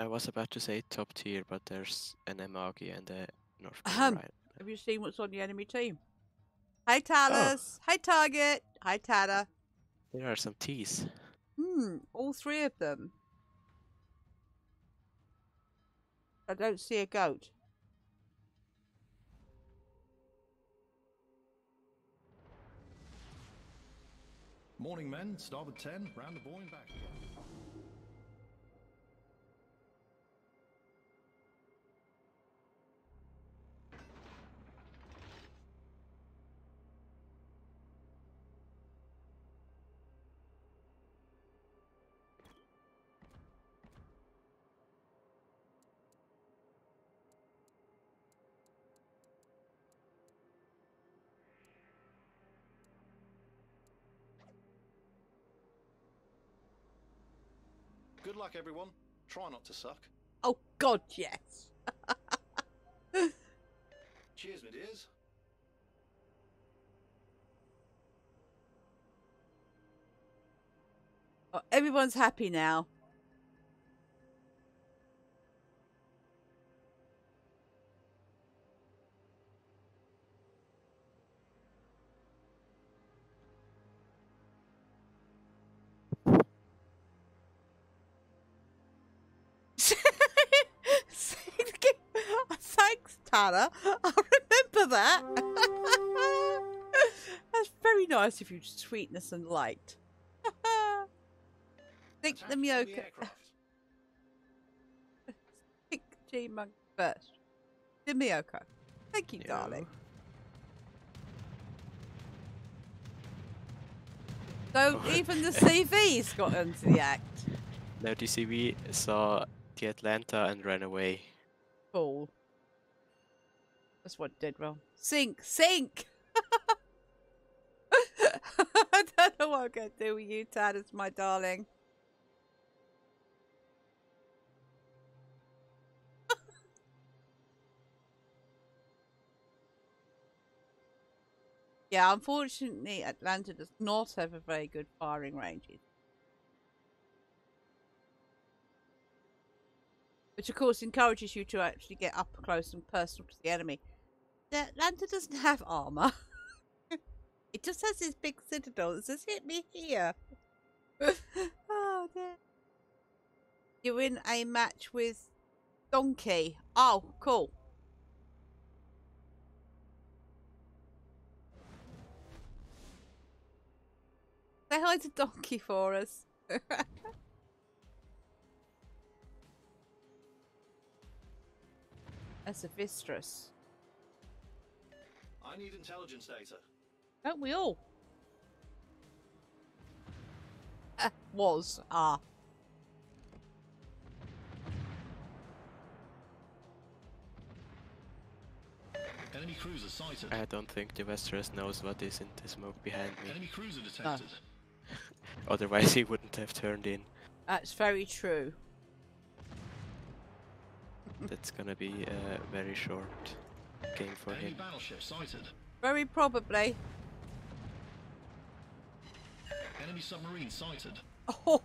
I was about to say top tier, but there's an Amagi and a North Ahem. right? Have you seen what's on the enemy team? Hi, Talus. Hi, Target. Hi, Tata. There are some T's. Hmm, all three of them. I don't see a goat. Morning, men. Starboard 10, round the buoy and back again. Good luck, everyone. Try not to suck. Oh, God, yes. Cheers, my dears. Oh, everyone's happy now. Tara. I'll remember that. That's very nice of you, sweetness and light. Think the Myoko. Think G Monk first. The Myoko. Thank you, Yeah. darling. So even the CV's got into the act. Now DCV saw the Atlanta and ran away. Cool. That's what did wrong. Sink, sink. I don't know what I'm gonna do with you, Tad. It's my darling. yeah, unfortunately, Atlanta does not have a very good firing range. Which, of course, encourages you to actually get up close and personal to the enemy. The Atlanta doesn't have armor. it just has this big citadel that says, hit me here. oh, dear. You're in a match with Donkey. Oh, cool. Say hi to Donkey for us. That's a Västerås. I need intelligence data. Don't we all? Uh, was. Ah. Enemy cruiser sighted. I don't think the Västerås knows what is in the smoke behind me. Enemy cruiser detected. Otherwise, he wouldn't have turned in. That's very true. That's gonna be a very short game for Enemy him. battleship sighted. Very probably. Enemy submarine sighted. Oh,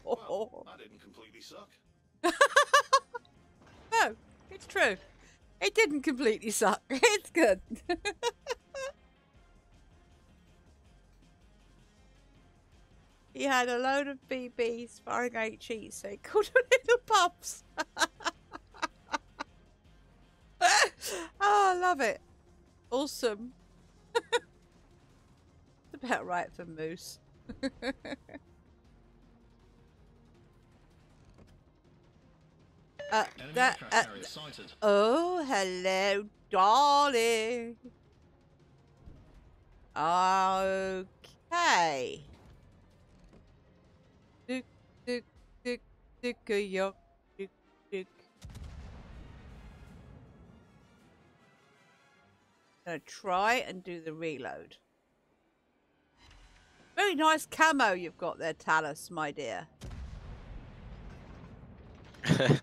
Well, that didn't completely suck. no, it's true. It didn't completely suck. It's good. he had a load of BBs firing HE, so he called them little pups. Oh, I love it. Awesome. it's about right for Moose. uh, that, uh. Oh, hello, darling. Okay. Dick, dick, dick, a Gonna try and do the reload. Very nice camo you've got there, Talus, my dear.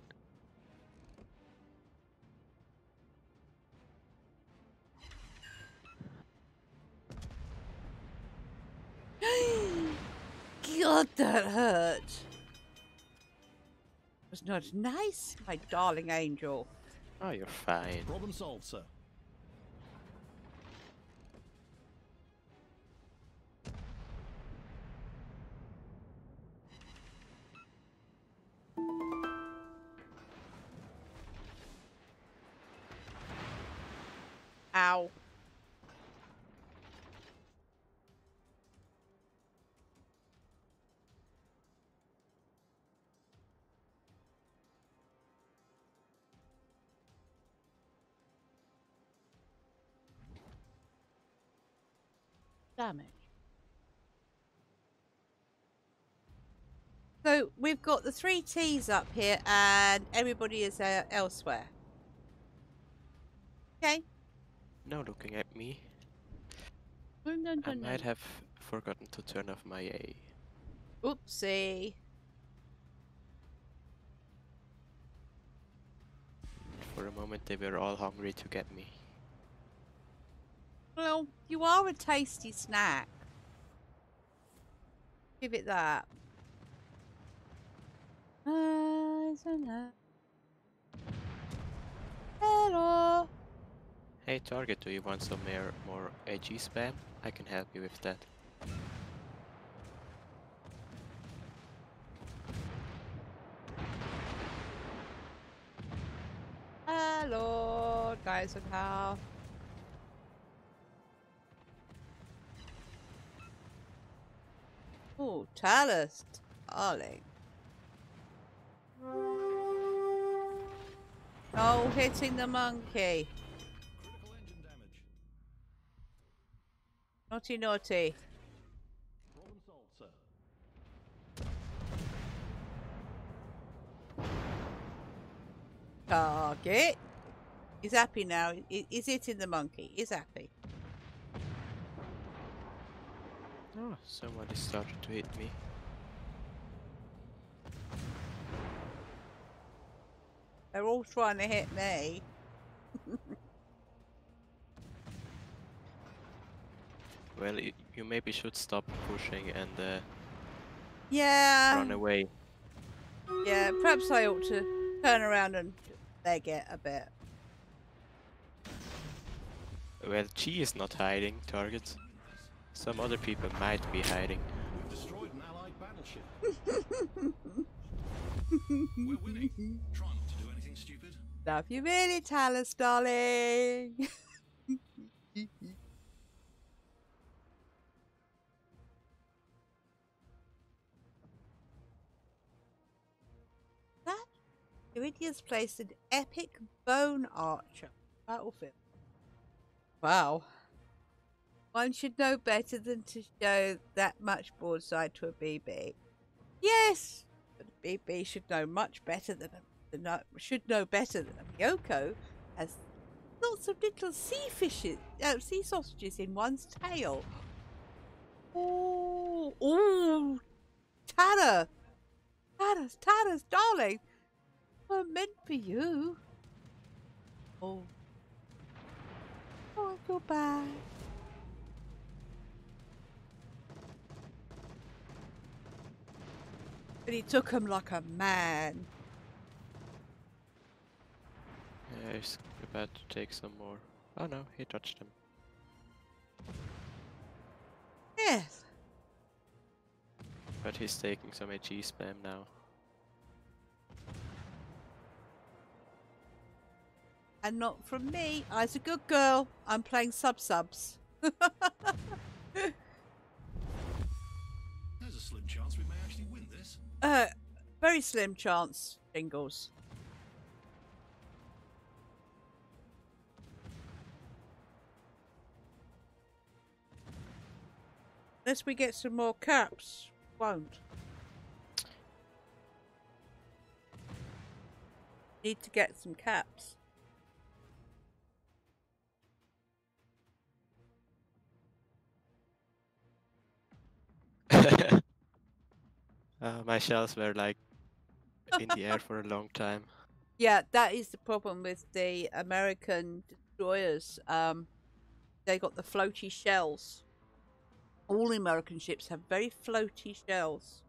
God, that hurt. was not nice, my darling angel. Oh, you're fine. Problem solved, sir. Damage. So we've got the three T's up here and everybody is uh, elsewhere. Okay. No looking at me. No, no, no, I no. might have forgotten to turn off my A. Oopsie. For a moment they were all hungry to get me. Well, you are a tasty snack. Give it that. Eyes and eyes. Hello. Hey Target, do you want some more, more AG spam? I can help you with that. Hello, guys and how? Oh, Talus, darling. Oh, hitting the monkey. Naughty, naughty. Target. He's happy now. He- He's hitting the monkey. He's happy. Oh, somebody started to hit me. They're all trying to hit me. Well, y- you maybe should stop pushing and uh, Yeah. run away. Yeah, perhaps I ought to turn around and leg it a bit. Well, G is not hiding, Target. Some other people might be hiding. We've destroyed an allied battleship. We're winning. Try not to do anything stupid. Love you really, Talus, darling. that Iridia's placed an epic bone archer battlefield. Wow. One should know better than to show that much broadside to a BB. Yes, but a BB should know much better than a than a- should know better than a Myoko has lots of little sea fishes, uh, sea sausages in one's tail. Oh, oh, Tana, Tana's, Tana's, darling, were meant for you. Oh, oh, I feel bad. But he took him like a man. Yeah, he's about to take some more. Oh no, he touched him. Yes. But he's taking some AG spam now. And not from me. I's a good girl. I'm playing sub subs. There's a slim chance we uh, very slim chance, Jingles. Unless we get some more caps, won't. Need to get some caps. My shells were like in the air for a long time. Yeah, that is the problem with the American destroyers. Um, they got the floaty shells. All American ships have very floaty shells.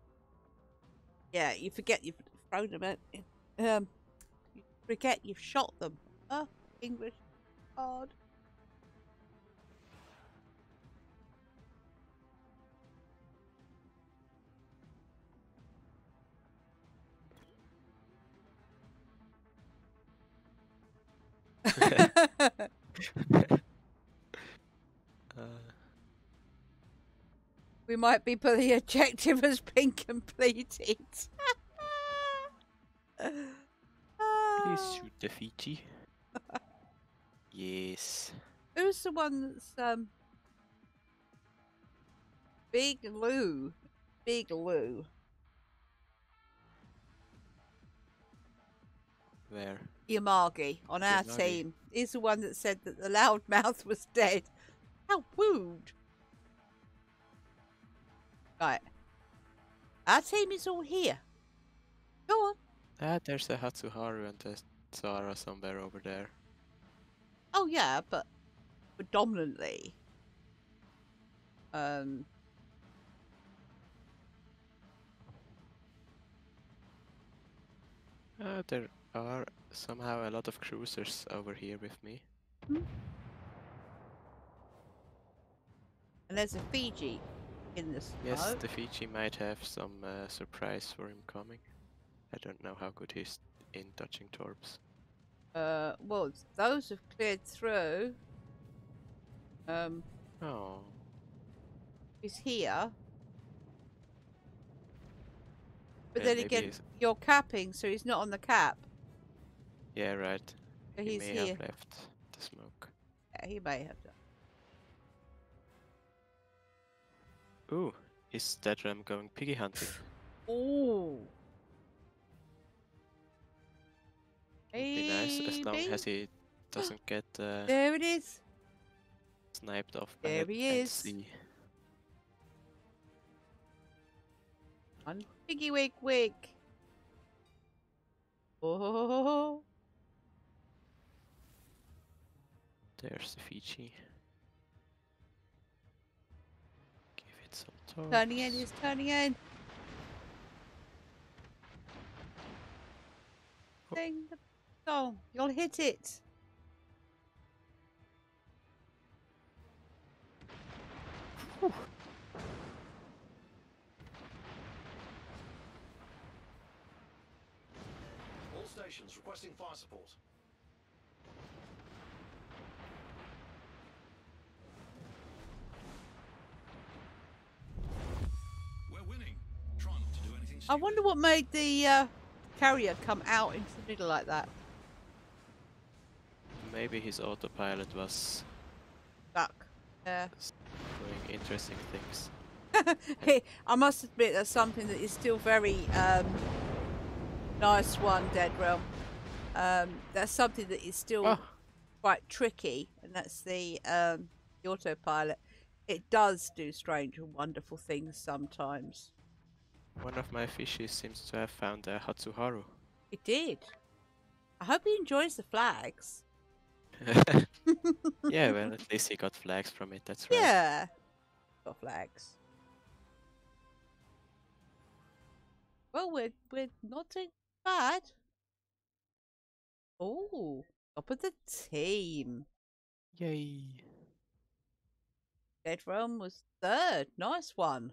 Yeah, you forget you've thrown them at. Um, you forget you've shot them. Oh, English hard. Uh, we might be, but the objective has been completed. please shoot the Fiji. yes. Who's the one that's um Big Lou? Big Lou. Where? Yamagi on our Yamagi. team. He's the one that said that the loudmouth was dead. How rude. Right. Our team is all here. Go on. Ah, there's the Hatsuharu and the Zara somewhere over there. Oh yeah, but predominantly. Um Uh, there are somehow a lot of cruisers over here with me. and there's a Fiji in this. Yes, the Fiji might have some uh, surprise for him coming. I don't know how good he's in touching torps. Uh, well, those have cleared through. Um, Oh, he's here. But Yeah, then again, you're capping, so he's not on the cap. Yeah, right. He he's may here. have left the smoke. Yeah, he may have done. Ooh, is that ram going piggy hunting? Oh. Would be nice as long as he doesn't get uh, There it is. sniped off by There he is. On piggy wig wig. Oh. There's the Fiji. Give it some torps. Turning in, he's turning in. Oh. Ding the song. You'll hit it. All stations requesting fire support. I wonder what made the uh, carrier come out into the middle like that. Maybe his autopilot was Duck. Yeah. doing interesting things. Hey, I must admit that's something that is still very um, nice one, Dead Realm. Um, that's something that is still Oh, quite tricky, and that's the um, the autopilot. It does do strange and wonderful things sometimes. One of my fishes seems to have found a Hatsuharu. It did. I hope he enjoys the flags. yeah, well, at least he got flags from it, that's right. Yeah. Got flags. Well, we're we're not doing bad. Oh, top of the team. Yay. Dead Realm was third. Nice one.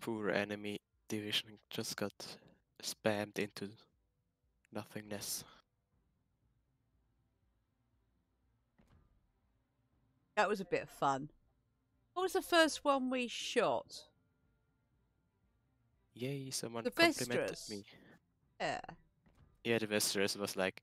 Poor enemy division just got spammed into nothingness. That was a bit of fun. What was the first one we shot? Yay, someone The complimented me. Yeah. Yeah, the Västerås was like,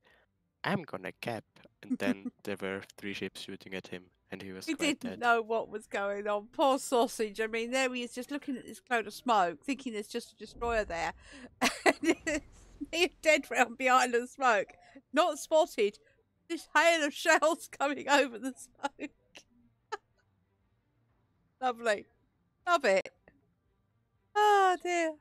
I'm gonna cap. And then there were three ships shooting at him, and he was He didn't dead. know what was going on. Poor sausage. I mean, there he is just looking at this cloud of smoke, thinking there's just a destroyer there. And it's me dead round behind the smoke. Not spotted. This hail of shells coming over the smoke. Lovely. Love it. Oh dear.